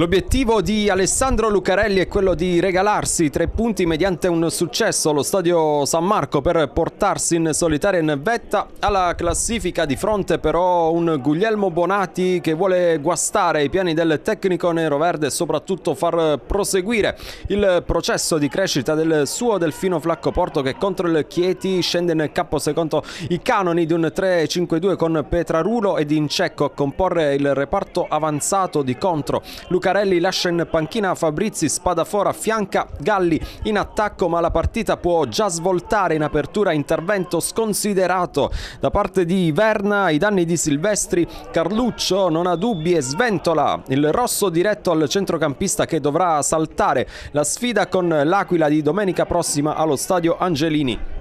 L'obiettivo di Alessandro Lucarelli è quello di regalarsi tre punti mediante un successo allo stadio San Marco per portarsi in solitaria in vetta alla classifica di fronte però un Guglielmo Bonati che vuole guastare i piani del tecnico nero-verde e soprattutto far proseguire il processo di crescita del suo Delfino Flaccoporto che contro il Chieti scende in campo secondo i canoni di un 3-5-2 con Petrarulo ed Incecco a comporre il reparto avanzato di contro. Lucarelli Lucarelli lascia in panchina Fabrizi, Spadafora affianca Galli. In attacco ma la partita può già svoltare in apertura intervento sconsiderato. Da parte di Verna ai danni di Silvestri, Carluccio non ha dubbi e sventola. Il rosso diretto al centrocampista che dovrà saltare la sfida con l'Aquila di domenica prossima allo stadio Angelini.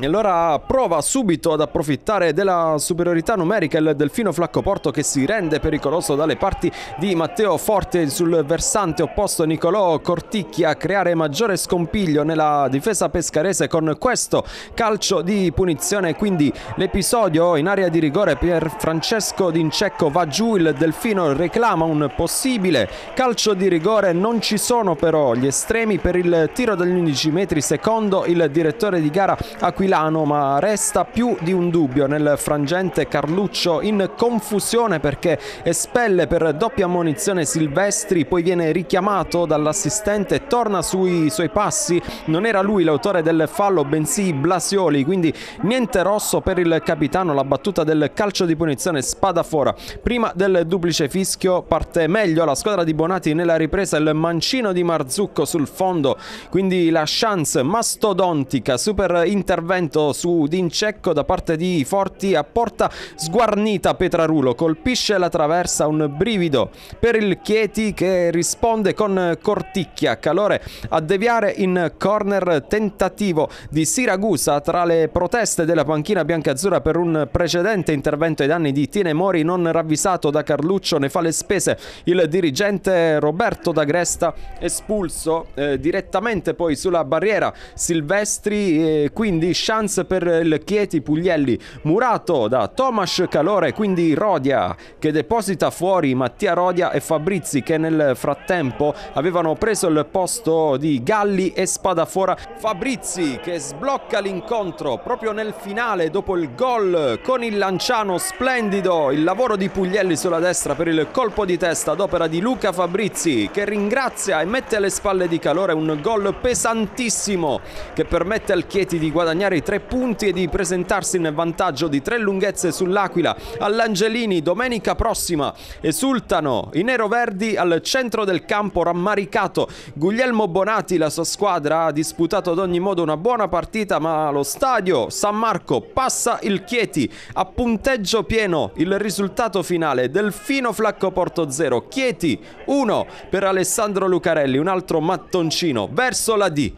E allora prova subito ad approfittare della superiorità numerica il Delfino Flaccoporto che si rende pericoloso dalle parti di Matteo Forte sul versante opposto. Nicolò Corticchi a creare maggiore scompiglio nella difesa pescarese con questo calcio di punizione. Quindi l'episodio in area di rigore per Francesco D'Incecco va giù il Delfino reclama un possibile calcio di rigore. Non ci sono però gli estremi per il tiro dagli 11 metri. Secondo il direttore di gara Aquilano Milano, ma resta più di un dubbio nel frangente Carluccio in confusione perché espelle per doppia ammonizione Silvestri, poi viene richiamato dall'assistente torna sui suoi passi. Non era lui l'autore del fallo, bensì Blasioli, quindi niente rosso per il capitano, la battuta del calcio di punizione spada fora. Prima del duplice fischio parte meglio la squadra di Bonati nella ripresa, il mancino di Marzucco sul fondo, quindi la chance mastodontica, super intervento intervento su Dincecco da parte di Forti a porta sguarnita. Petrarulo colpisce la traversa un brivido per il Chieti che risponde con Corticchia. Calore a deviare in corner tentativo di Siragusa tra le proteste della panchina biancazzurra per un precedente intervento ai danni di Tine Mori non ravvisato da Carluccio ne fa le spese il dirigente Roberto D'Agresta espulso eh, direttamente poi sulla barriera Silvestri eh, quindi chance per il Chieti Puglielli, murato da Tomas Calore, quindi Rodia che deposita fuori Mattia Rodia e Fabrizi che nel frattempo avevano preso il posto di Galli e Spadafora. Fabrizi che sblocca l'incontro proprio nel finale dopo il gol con il lanciano splendido, il lavoro di Puglielli sulla destra per il colpo di testa ad opera di Luca Fabrizi che ringrazia e mette alle spalle di Calore un gol pesantissimo che permette al Chieti di guadagnare i tre punti e di presentarsi in vantaggio di tre lunghezze sull'Aquila all'Angelini domenica prossima. Esultano i neroverdi al centro del campo rammaricato. Guglielmo Bonati, la sua squadra, ha disputato ad ogni modo una buona partita, ma allo stadio San Marco passa il Chieti a punteggio pieno. Il risultato finale Delfino Flacco Porto 0, Chieti 1 per Alessandro Lucarelli, un altro mattoncino verso la D.